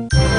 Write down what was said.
you